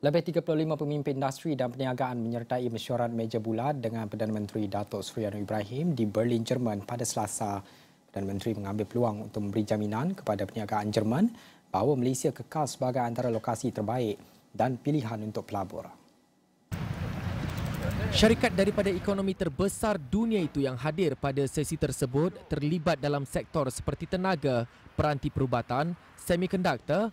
Lebih 35 pemimpin industri dan perniagaan menyertai mesyuarat meja bulat dengan Perdana Menteri Datuk Seri Anwar Ibrahim di Berlin, Jerman pada Selasa. Perdana Menteri mengambil peluang untuk memberi jaminan kepada perniagaan Jerman bahawa Malaysia kekal sebagai antara lokasi terbaik dan pilihan untuk pelabur. Syarikat daripada ekonomi terbesar dunia itu yang hadir pada sesi tersebut terlibat dalam sektor seperti tenaga, peranti perubatan, semikonduktor,